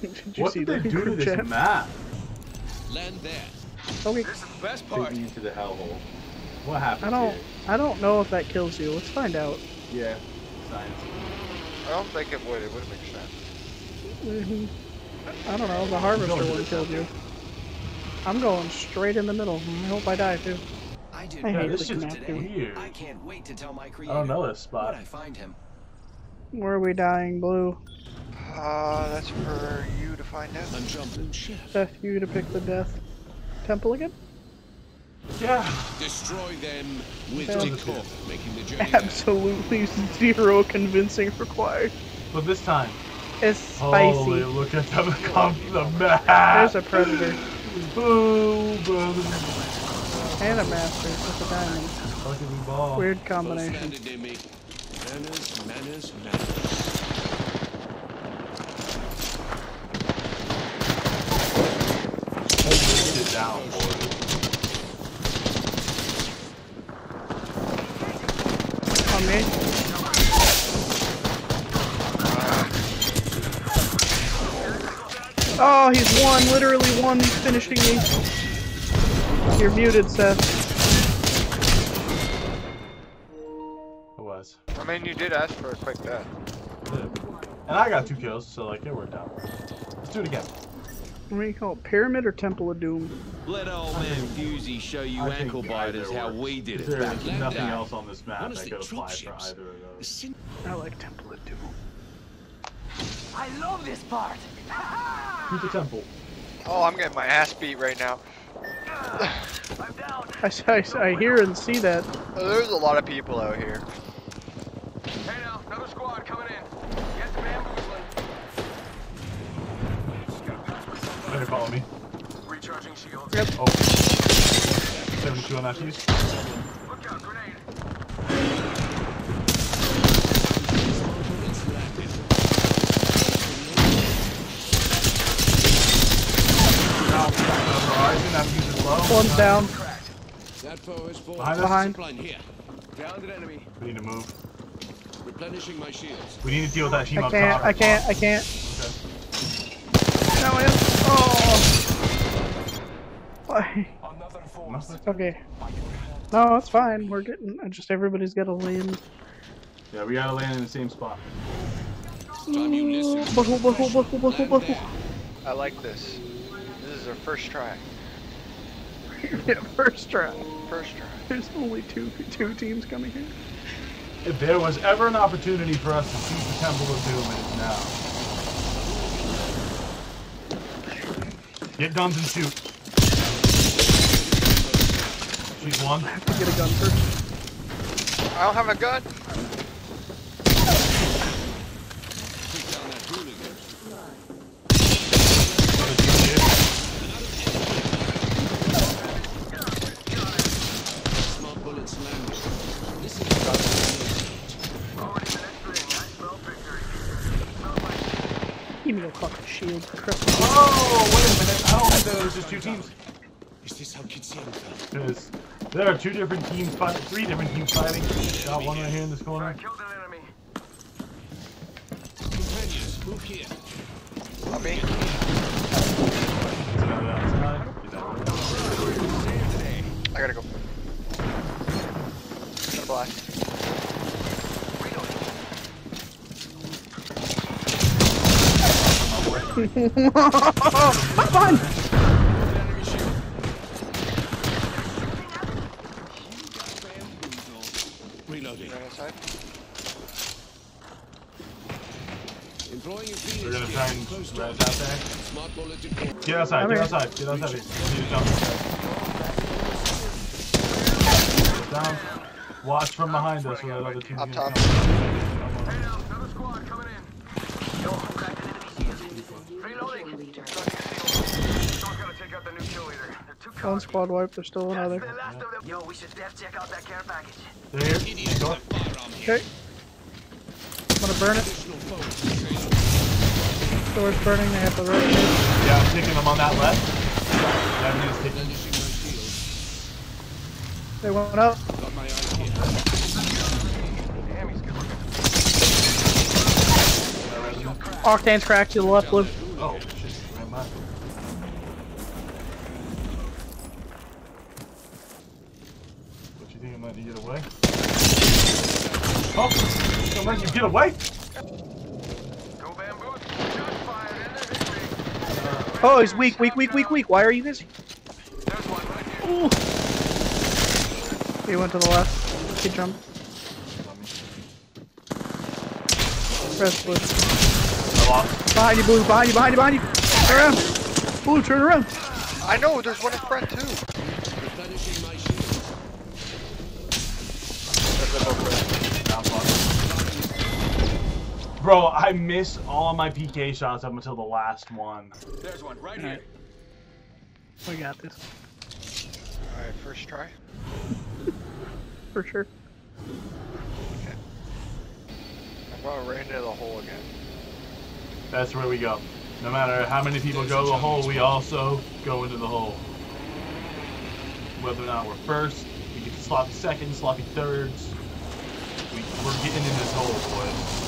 did you What see did they the do to this chat? map? Land there. Okay, This is the best Take part. me into the hellhole. What happened I don't, here? I don't know if that kills you. Let's find out. Yeah, science. I don't think it would. It would make sense. hmm I don't know. The harvester going to one the killed you. I'm going straight in the middle. I hope I die too. I did I Yeah, hate this the shit's map today. I can't wait to tell my I creator. don't know this When spot. I find him. Where are we dying, Blue? Uh, that's for you to find out. I'm jumping ship. Seth, you to pick the death temple again? Yeah. Destroy them with Hell. decor, making the journey there. Absolutely zero convincing required. But this time, It's spicy. holy, look at them come the map. There's a predator Ooh, brother. and a master with a diamond. Fucking ball. Weird Both combination. Manners, manners, manners. Down, boy. On me. Oh, he's one, literally one, he's finishing me. You're muted, Seth. Mean, you did ask for a quick death. And I got two kills, so like it worked out. Let's do it again. What do you call it? Pyramid or Temple of Doom? Let old man Fusey show you I ankle biters how we did it There's back nothing day. else on this map Honestly, that could apply for dropships. either of those. I like Temple of Doom. I love this part. Who's the temple? Oh, I'm getting my ass beat right now. I'm down. I, s- I s- I hear and see that. Oh, There's a lot of people out here. Hey now, another squad coming in. Get the bamboozling. Better follow me. Recharging shields. Yep. Oh. 72 on that fuse. Look out, grenade. Now, back on the horizon, that fuse is low. One's down. That foe is forward. Behind. Behind. Here. Downed an enemy. We need to move. Replenishing my shields. We need to deal with that team I up can't, top. I can't, I can't. Okay. No, I am. Oh. Why? Okay. No, it's fine. We're getting. Just everybody's got to land. Yeah, we gotta land in the same spot. Time you listen. Buckle, buckle, buckle, buckle, buckle. I like this. This is our first try. Yeah, first try. First try. There's only two two teams coming here. If there was ever an opportunity for us to shoot the Temple of Doom, it is now. Get guns and shoot. She's one. I have to get a gun first. I don't have a gun. Take down that hooligan. Another team here. Smart bullets landed. This is Give me a fucking shield for Oh, wait a minute. I there was just two teams. Is this how Kitsune felt? Because there are two different teams fighting, three different teams fighting. Got one right here in this corner. Killed an enemy. Companions, move here. On me. There's another outside. Get that I gotta go. Got a blast. Come on! Enemy shield. Reloading. Right outside. Employing a We're Phoenix gonna kit. try and Close res to out there. Smart bullet deployed. Get outside, I'm get here. outside, get outside. here. You need to jump inside. Down. Watch from behind us where that other team's Up top. come. Another squad coming in. Reloading. Someone's gotta take out the new kill leader. They're too One squad wipe. There's still another. The Yo, we should def check out that care package. They're here. Go. here. Okay. I'm gonna burn it. Door's burning. They have to rotate. Yeah, I'm taking them on that left. That means taking. Replenishing my shields. They went up. Got my eyes here. Damn, he's good looking. Octane's cracked to the left, Blue. Oh, shit. What you think I'm letting oh, you get away? Oh! Don't let you get away! Go bamboo. Shots fired in there. Hit me. Oh, he's weak, weak, weak, weak, weak. Why are you guys? There's one right here. Ooh. He went to the left. He jumped. Press blue. I lost. Behind you, blue. Behind you, behind you, behind you. Turn around. Blue, turn around. I know, there's one in front too. Replenishing my shield. There's Bro, I missed all my PK shots up until the last one. There's one right here. We got this. Alright, first try. For sure. I'm going right into the hole again. That's where we go. No matter how many people go the hole, we also go into the hole. Whether or not we're first, we get sloppy seconds, sloppy thirds. We, we're getting in this hole, boys.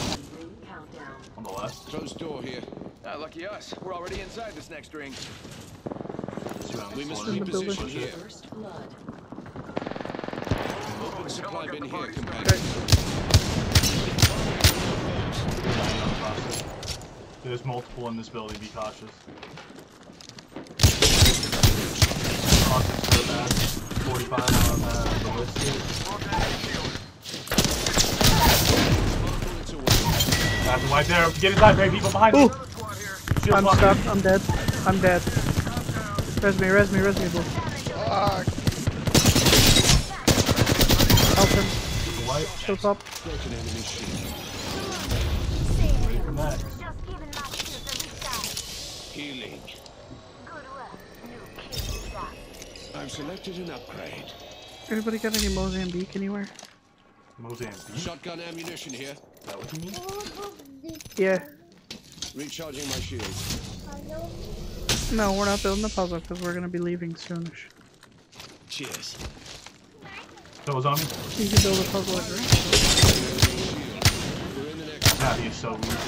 On the left. Closed door here. Ah, lucky us. We're already inside this next ring. We must corner. In the building. reposition here. Open supply bin here, Okay. companion. There's multiple in this building, be cautious. Cautious so bad. 45 on uh, ballistic. Bullets away. Have to wipe there. Get inside, Ray. People behind me. Ooh, Shield I'm block. stuck. I'm dead. I'm dead. Res me, res me, res me, blue. Fuck! Help him. The white. Shields up. Broken enemy shield. Ready for next. Just giving my shield a recharge. Healing. Good work, new kid doctor. I've selected an upgrade. Anybody got any Mozambique anywhere? Mozambique. Shotgun ammunition here. Is that what you mean? Yeah. Recharging my shield. No, we're not building the puzzle because we're gonna be leaving soonish. Cheers. So was on me? You can build a puzzle at your We're in the next God, he's so weird.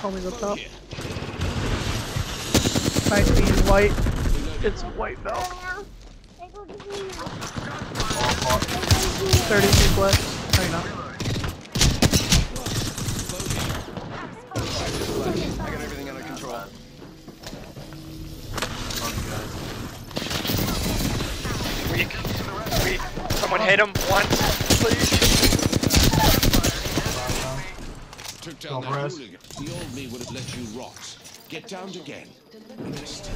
Call me the top. Here. Nice being white. It's white belt. All fought. 30 feet left. No, you're hit him once, please. Took down Don't that hooligan. The old me would have let you rot. Get downed again. Missed.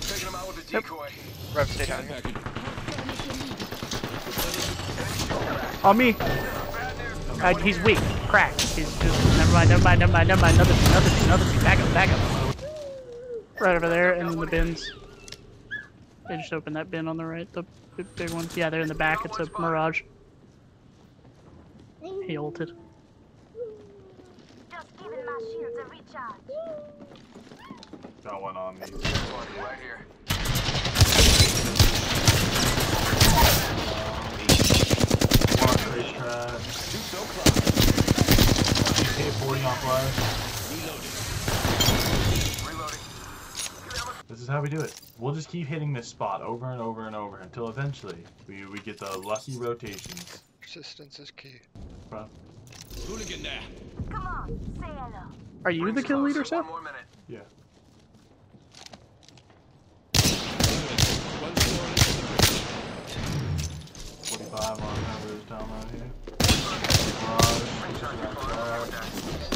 Taking him out with a decoy. Rev, stay down here. On me. Uh, he's weak. Cracked. He's just. Never mind, never mind, never mind, never mind. Another team, another team, another team. Back up, back up. Right over there in the bins. They just opened that bin on the right, the big, big one. Yeah, they're in the back. It's a Mirage. He ulted. Just giving my shield a recharge. Got one on me. Right here. One on the racetrack. Shoot so close. Hit 40 on fire. This is how we do it. We'll just keep hitting this spot over and over and over until eventually we, we get the lucky rotations. Persistence is key. Bro. Hooligan there. Come on, say hello. Are you the kill close. leader, One Seth? more minute. Yeah. One floor into the bridge. 45 on numbers down right here. Mirage.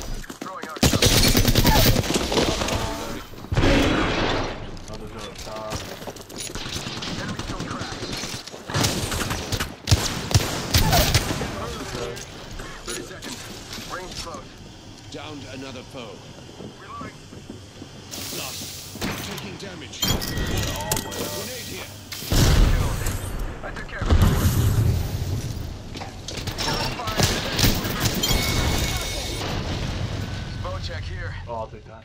Up top. Enemy still cracked. 30 seconds. Rings close. Downed another foe. Reloading. Lost. Taking damage. All the way up. Grenade here. I took care of it. Bocek here. Oh, I'll take that.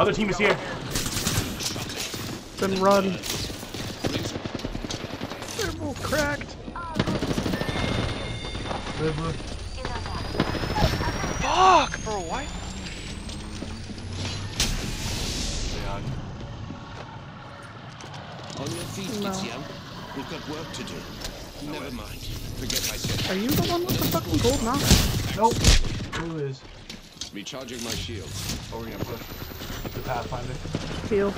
Other team is here. Then run. They're both cracked. River. Fuck, bro, why? On your feet, No. Ixian. We've got work to do. Never mind. Forget I said. Are you the one with the fucking gold knock? Nope. Who is? Recharging my shield. Oh, we're push the Pathfinder. Heal.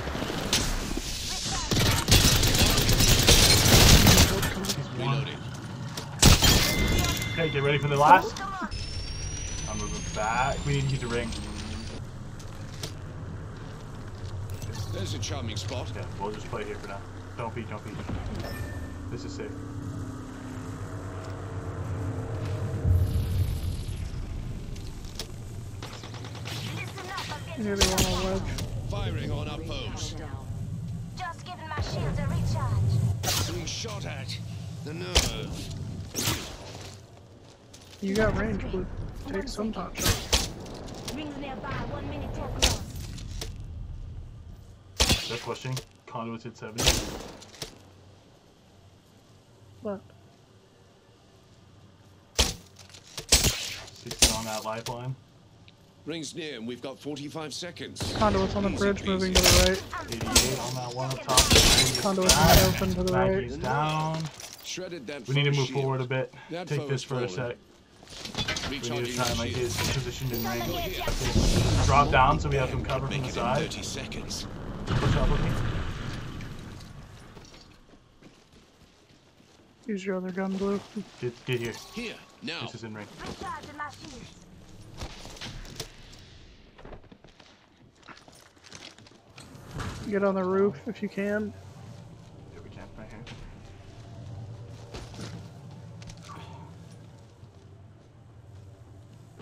Reloading. Okay, get ready for the last. I'm moving back. We need to use the ring. There's a charming spot. Yeah, we'll just play here for now. Don't peek, don't peek. This is safe. Listen up, I'm getting Nearly one on wedge. Firing on our post. Just giving my shields a recharge. Being shot at. The nerve. You got range, Blue. Take some top shots. Rings nearby, one minute till close. They're pushing. Conduits hit 70. What? 60 on that lifeline. Rings near and we've got 45 seconds. Conduit's on the bridge, peasy. moving to the right. 88 on that one up top. Conduit's wide open to the right. Maggie's down. Shredded that We need to move shield. forward a bit. That Take this is for a sec. We need Recharging to try and my like shield. his positioned in range. Here. Drop down so we have some cover from the it in side. 30 seconds. Push up with me. Use your other gun, Blue. Get, get here. Here. Now. This is in range. Recharging my shields. Get on the roof if you can. Yeah, we can. Right here.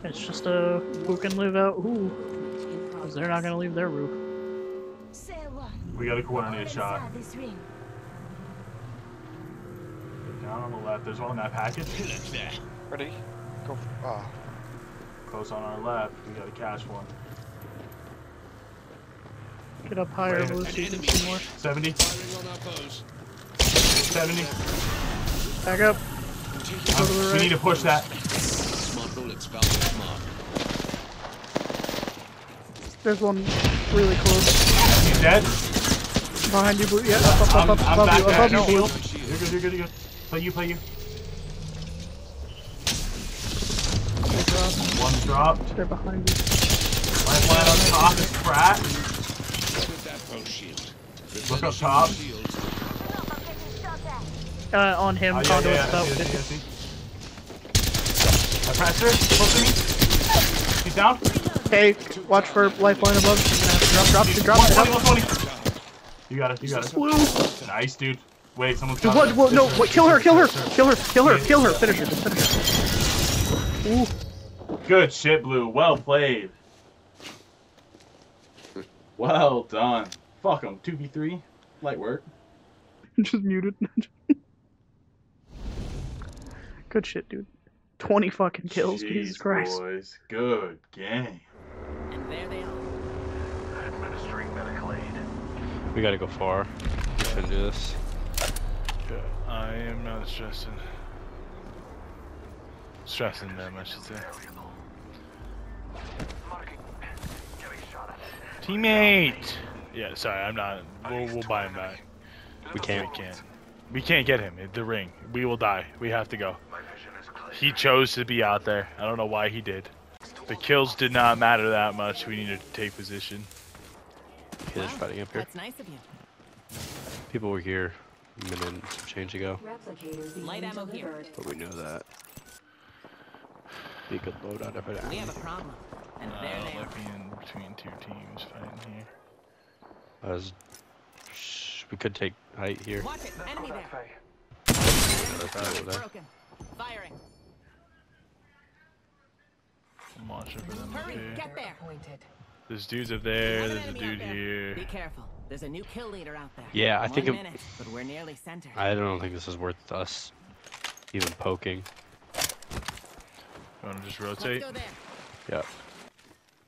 It's just a who can live out who. Because they're not gonna leave their roof. Say one. We got a coordinated shot. Inside this down on the left. There's one in that package. Ready? Go. Ah. Close on our left. We got to catch one. Get up higher, Wait a Blue, minute. so you more. 70. Firing on our foes. 70. Back up. Taking to the We need to push that. smart bullets. Smart. There's one really close. He's dead. Behind you, Blue. Yeah, up, up, I'm, up, up, I'm above back you, there. above you, blue. You're good, you're good, you're good. Play you, play you. One dropped. They're behind you. Lifeline on top is cracked. With that foe shield. Look up Replenishing top. my shield. Look, I'm getting shot at. Uh, on him, Oh, yeah, conduit's yeah, yeah. about I see, I 50. see, I see. I pressed her. Close to me. He's down. Hey, watch for lifeline above. She's gonna have to drop, drop, she dropped it. 120, Up. 120. You got it, you got it. Blue. Nice, dude. Wait, someone's Dude, got what, it. what, no, This is- wait, kill her, kill her, this is- kill her, kill her, kill her, finish her, just finish her. Ooh, Good shit, Blue. Well played. Well done. Fuck them. 2v3. Light work. just muted. Good shit, dude. 20 fucking kills, Jesus Jeez, Christ. boys. Good game. Administering medical aid. We gotta go far. We shouldn't do this. I am not stressing. Stressing them, I should say. Marking. Getting shot at. Teammate! Yeah, sorry, I'm not. We'll, we'll buy him back. We can't. We can't. We can't get him. The ring. We will die. We have to go. My vision is clear. He chose to be out there. I don't know why he did. The kills did not matter that much. We needed to take position. Okay, there's fighting up here. That's nice of you. People were here a minute and some change ago, Light ammo here. but we know that. Be a good loadout if it We have a problem. And there Uh, they are. looking in between two teams fighting here. As we could take height here. Watch it. Enemy there. Other people over there. Broken. Firing. I'm watching for them Hurry. here. Get there. There's dudes up there. Another There's a dude there. here. Be careful. There's a new kill leader out there. Yeah, I One think it- but we're nearly center. I don't think this is worth us even poking. You wanna just rotate? go there. Yep.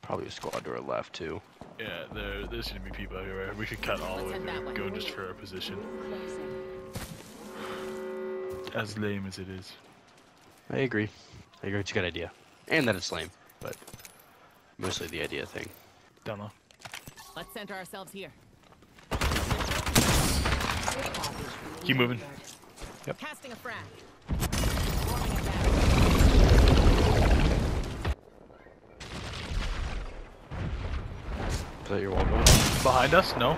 Probably a squad to our left too. Yeah, there, there's gonna be people everywhere. We could cut all the way Let's head that there, go just for our position. As lame as it is. I agree. I agree. It's a good idea, and that it's lame, but mostly the idea thing. Don't know. Let's center ourselves here. Keep moving. Yep. Casting a frag. Is that your wall going? Behind us? No.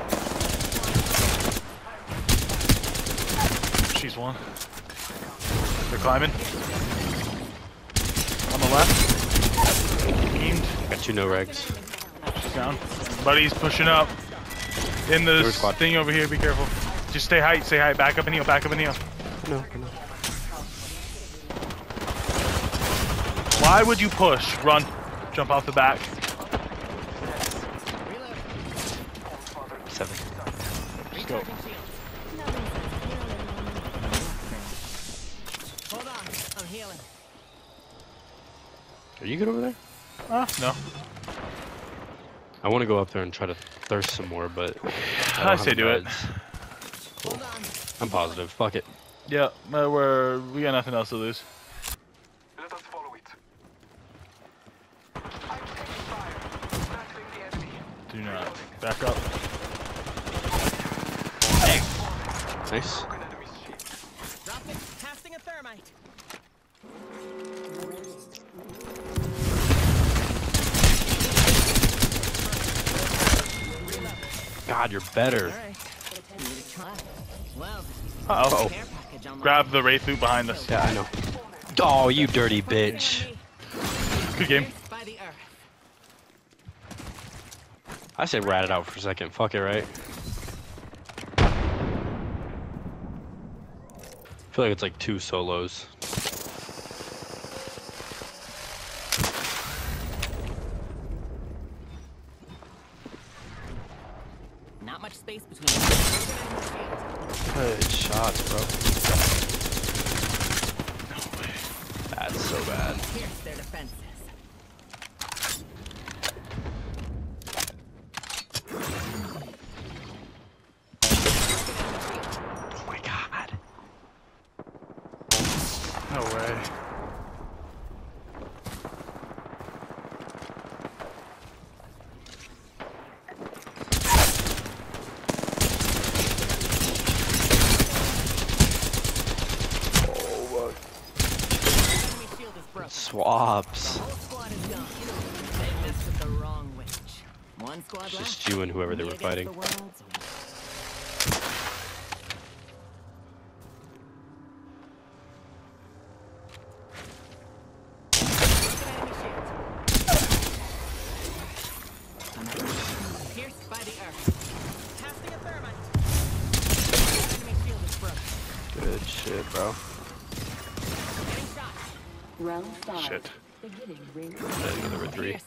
She's one. They're climbing. On the left. Aimed. Got two no regs. She's down. Buddy's pushing up. In the thing over here, be careful. Just stay height, stay height. Back up and heal, back up and heal. No, no. Why would you push? Run. Jump off the back. Seven. Just go. Hold on. I'm healing. Are you good over there? Ah, no. I want to go up there and try to thirst some more, but I, I say do it. meds. Hold on. I'm positive. Fuck it. Yeah, uh, we're we got nothing else to lose. The wraith loot behind us. Yeah, I know. Oh, you dirty bitch. Good game. Pierced by the earth. I say rat it out for a second. Fuck it, right? I feel like it's like two solos. Not much space between. Good shots, bro. That's so bad. Pierce their defenses. It's just you and whoever they were fighting. Good shit, bro. Round five. Shit. Beginning ring. Another three.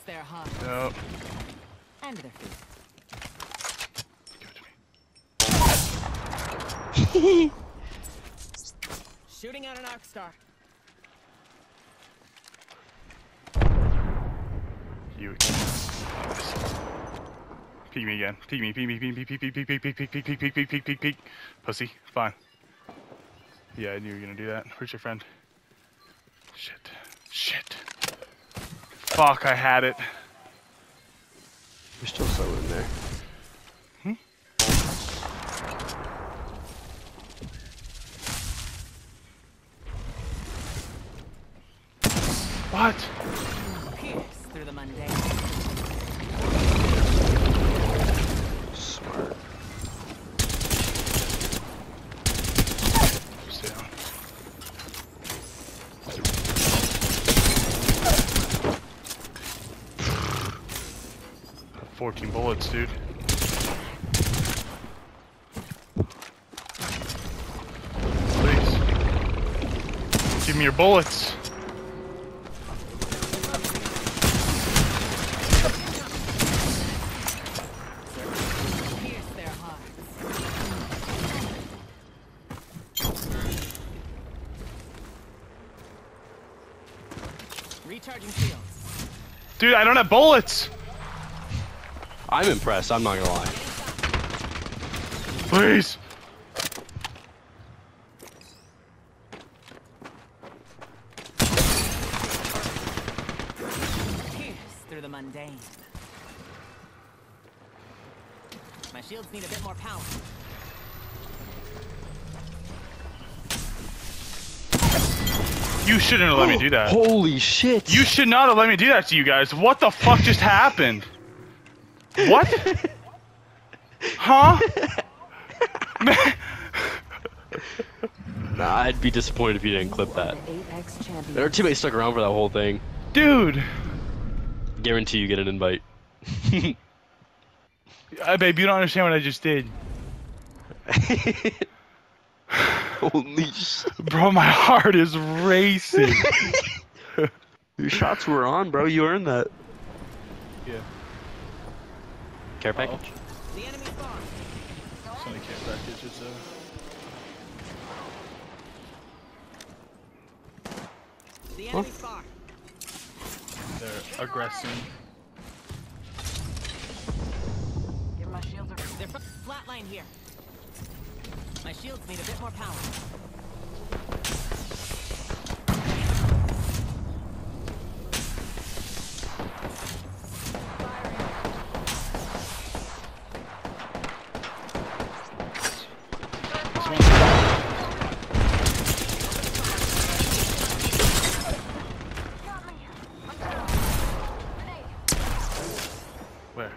Nope and their feet. Give it to me. Shooting out an arc star. You. Peek me again. Peek me. Peek me. Peek me. Peek peek peek peek peek peek peek peek peek peek peek peek peek. Pussy. Fine. Yeah, I knew you were gonna do that. Where's your friend? Shit. Shit. Fuck, I had it. There's still some in there. Hmm? What? 14 bullets, dude. Please. Give me your bullets. Dude, I don't have bullets! I'm impressed. I'm not gonna lie. Please. Pierce through the mundane. My shields need a bit more power. You shouldn't have let me oh, do that. Holy shit! You should not have let me do that to you guys. What the fuck just happened? What? Huh? Nah, I'd be disappointed if you didn't clip that. Our teammates stuck around for that whole thing. Dude. Guarantee you get an invite. Uh, babe, you don't understand what I just did. Holy shit. Bro, my heart is racing. Your shots were on, bro. You earned that. Yeah. Care package? The enemy's gone. Somebody care package, it's, uh... The enemy's far. They're aggressing. Give my shields a They're fr- flatline here. My shields need a bit more power. Where?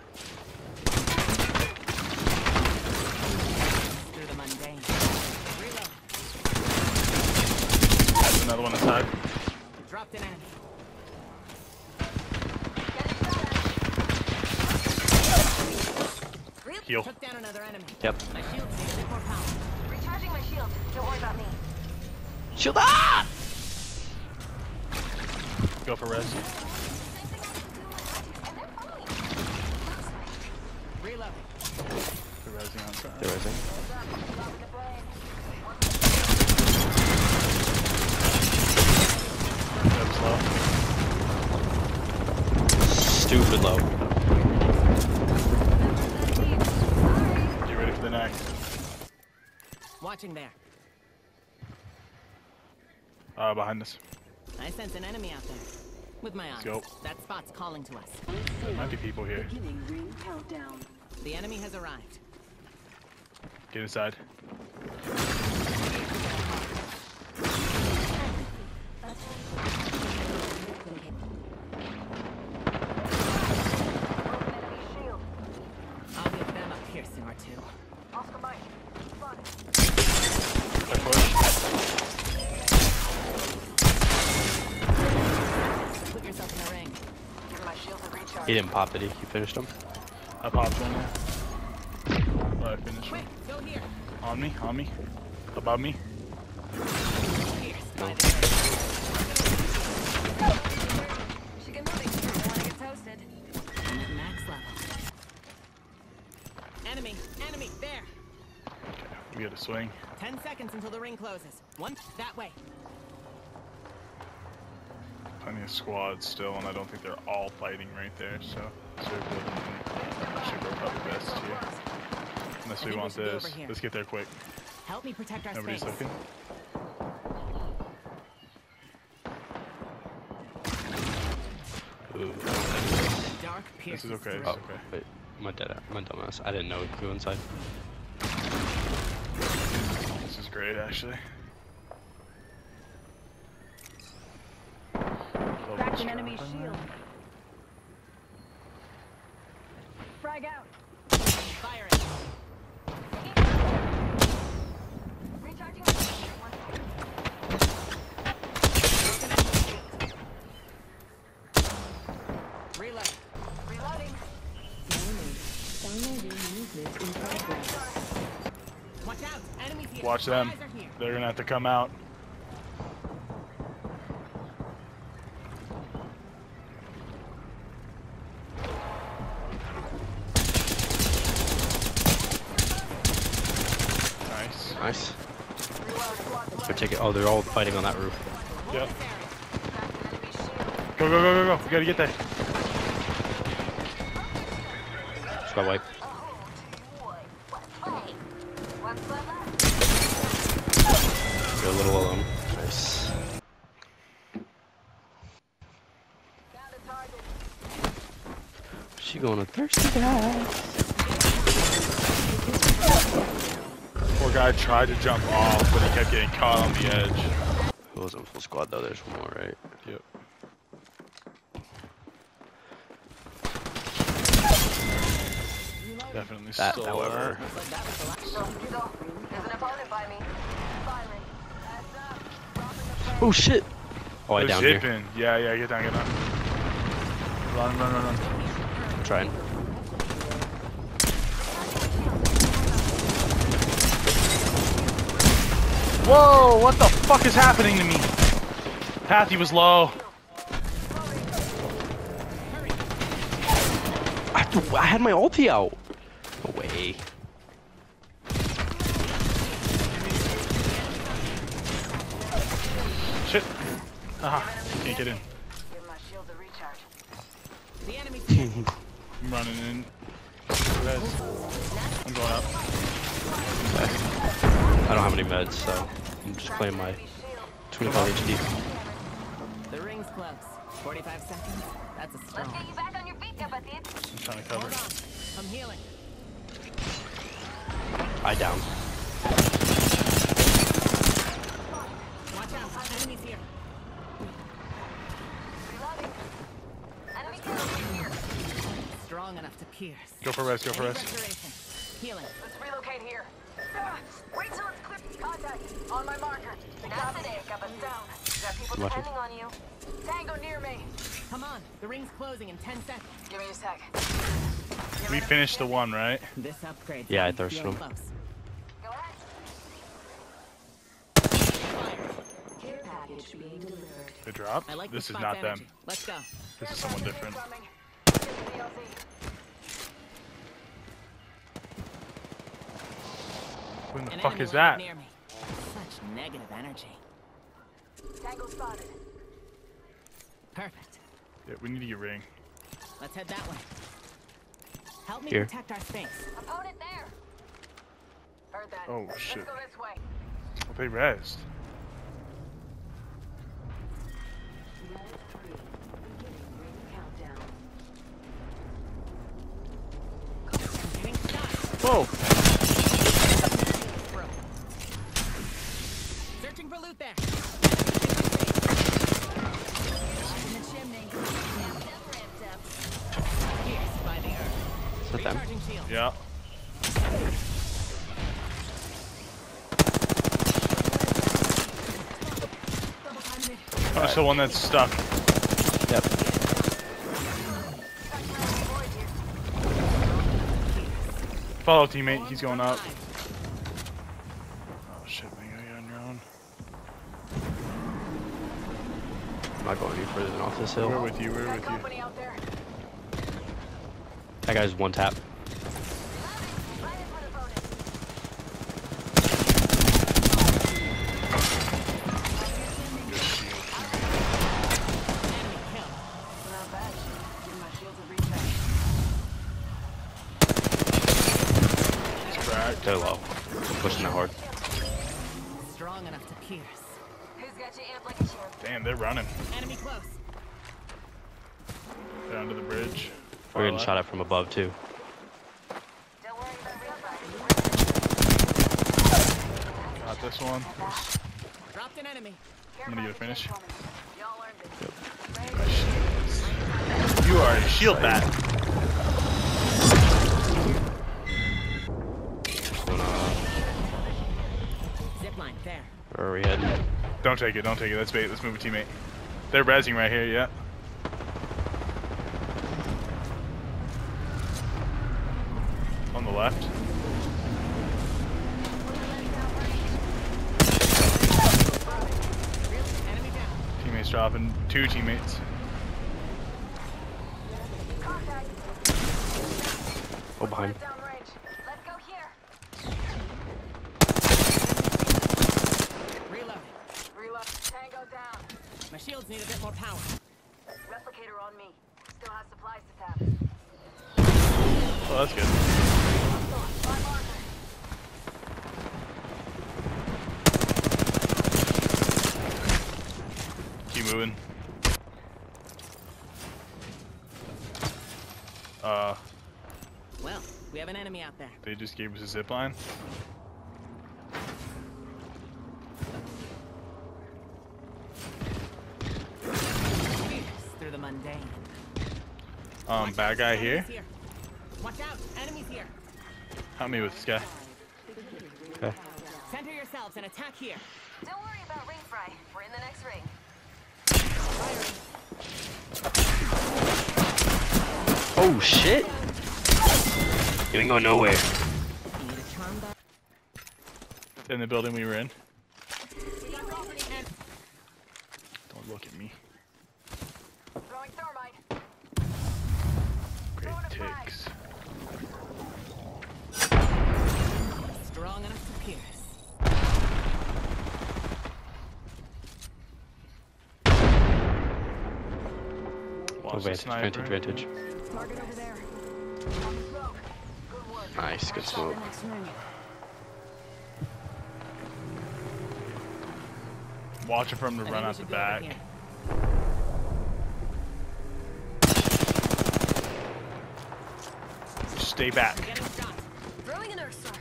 Through the mundane. Reload. There's another one inside. Dropped an enemy. Heal. Took down another enemy. Yep. My shields need a bit more power. Recharging my shield. Don't worry about me. Shield up! Go for res. Behind us. I sense an enemy out there. With my eyes. go. That spot's calling to us. There might be people here. The enemy has arrived. Get inside. He didn't pop, did he? You finished him? I popped one. Yeah. But I finished one. Quick, go here. On me, on me. Above me. Pierce. No. by the way. She can move it. I wanna get toasted. I'm at max level. Enemy, enemy, there. We gotta swing. Ten seconds until the ring closes. One, that way. Plenty of squads still, and I don't think they're all fighting right there, so. Circle and should go probably best here. Unless we think we want this. Let's get there quick. Help me protect our Nobody's space. looking. Ooh. Dark This pierces is okay. through. It's Oh, okay. wait. My dead. My dumbass. I didn't know we could go inside. This is great, actually. Cracked an enemy shield. Frag out. Fire it. Recharging my shield. One Reload. Reloading. Watch out. Enemies here. Watch them. eyes are here. They're gonna have to come out. Nice. Nice. They're taking. Oh, they're all fighting on that roof. Yep. Cracked an enemy shield. Go, go, go, go, go. We gotta get that. Just got wipe. You're a little alone. Nice. She going to thirsty guy. Poor guy tried to jump off, but he kept getting caught on the edge. It wasn't full squad though. There's one more, right? Yep. Definitely That, stole however, There's an opponent by me. Firing. Heads up. Dropping the fence. Oh shit! Oh, I They're down here. zipping. Yeah, yeah, get down, get down. Run, run, run, run. I'm trying. Whoa, what the fuck is happening to me? Pathy was low. I, I had my ulti out. No way. Aha, can't get in. Give my shield a recharge. The enemy's here. I'm running in. I'm going up. I don't have any meds, so I'm just playing my 25 HD. The ring's close. 45 seconds. That's a Let's get you back on your feet, Kapatid. I'm trying to cover. I'm healing. I down. Watch out. Enemies here. Reloading. Enemy killed here. Strong enough to pierce. Go for res, go for Any res. restoration. Healing. Let's relocate here. Ah, Wait till it's clear. Contact. On my marker. That's it, Kappa. Down. Got people Watch it. depending on you. Tango near me. Come on. The ring's closing in 10 seconds. Give me a sec. We finished the one, right? This upgrade. Yeah, I thirsted him. Close. Go ahead. They dropped? I like this is spot's not them. Let's go. This is someone different. Coming. Give me the LZ. When the An fuck is that? Near me. Such negative energy. Tango spotted. Perfect. Yeah, we need to get ring. Let's head that way. Help me Here. protect our space. Opponent there. Heard that. Oh, Let's shit. go this way. Well, they rezzed. Getting shot. Whoa! The one that's stuck. Yep. Follow teammate, he's going up. Oh shit, man, you gotta on your own. I'm not going any further than off this hill. We're hill. with you, we're with you. company out there. That guy's one tap. Running. Enemy close. They're under the bridge. We're getting shot at from above too. Don't worry about real. Got this one. Dropped an enemy. I'm gonna get a finish. Y'all. You are a shield bat. Going, Zip line there. where are we heading? Don't take it, don't take it. Let's bait. Let's move a teammate. They're rezzing right here, yeah. On the left. Teammates dropping. Two teammates. Oh, behind. Downrange. Let's go here. Reloading. Reload. Tango down. My shields need a bit more power. Replicator on me. Still has supplies to tap. Oh, that's good. Keep moving. Uh, Well, we have an enemy out there. they just gave us a zip line. Through the mundane. Um, bad guy here. Watch out, enemies here. Help me with this guy. Okay. Center yourselves and attack here. Don't worry about ring fry. We're in the next ring. Oh shit! You ain't going nowhere. You need a charm buff. In the building we were in. We got property and Don't look at me. Throwing thermite. Great ticks. strong enough to pierce. Watch the Advantage, sniper. advantage, advantage. Target over there. On the smoke. Good work. Nice, good smoke. the. Watching for him to run out the should go over back. Stay back. Getting shot. Throwing an Earth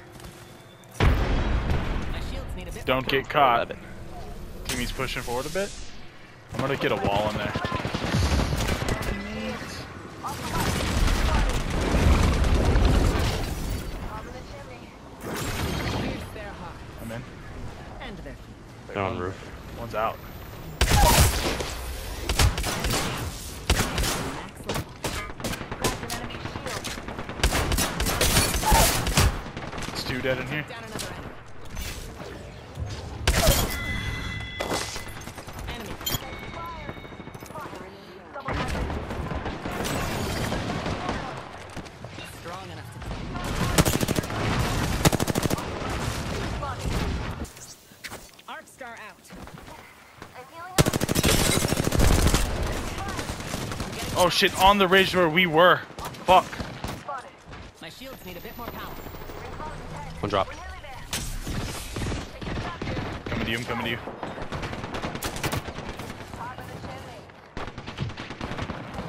My shields need a bit Don't get caught. Timmy's pushing forward a bit. I'm gonna get a wall in there. Out. It's two dead in here. Shit, on the ridge where we were. Fuck. My shields need a bit more power. Ring close and tight. One drop. We're nearly there. Take your shot here. Coming to you, I'm coming to you. Top of the chimney.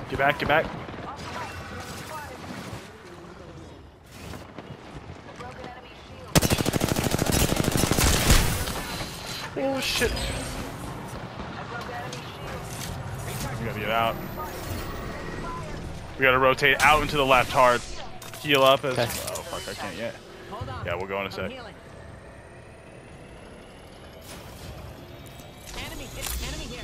Get back, get back. Off the right. Spotted. A broken enemy shield. Oh shit. I broke enemy shield. We gotta get out. We gotta rotate out into the left hard. Heal up as. Okay. Oh fuck, I can't yet. Yeah, we'll go in a sec. healing. Enemy, it's enemy here.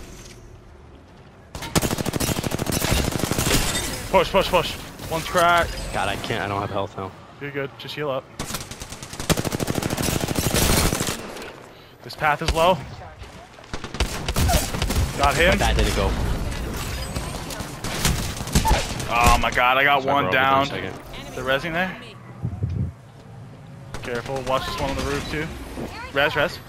Push, push, push. One's cracked. God, I can't. I don't have health now. You're good. Just heal up. This path is low. Got him. That didn't go. Oh my god, I got Sniper one over there a down. The resing there. Careful. Watch this one on the roof too. Res, res.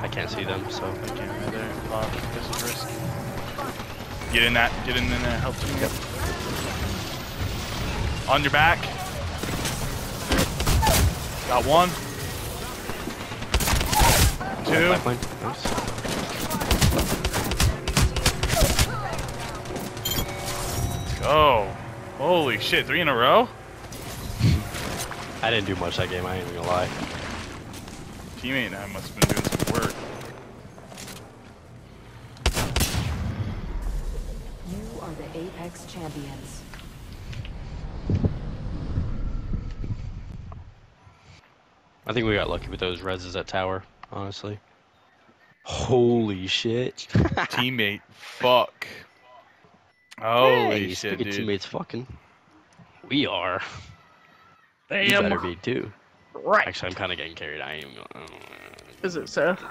I can't see them, so. I can't either. Uh, this is risk. Get in that. Get in there. Help me. Yep. On your back. Got one. Two. Nice. Go. Holy shit. Three in a row? I didn't do much that game. I ain't even gonna lie. Teammate and I must have been doing some work. You are the Apex champions. I think we got lucky with those reses at tower. Honestly. Holy shit. Teammate. Fuck. Holy hey, shit, speaking dude. teammates fucking. We are. You Damn. better be too. Right. Actually, I'm kind of getting carried. I am. Uh, Is it Seth?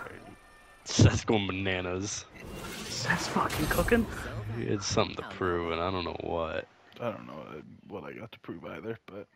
Seth's going bananas. Seth's fucking cooking. He had something to prove, and I don't know what. I don't know what I got to prove either, but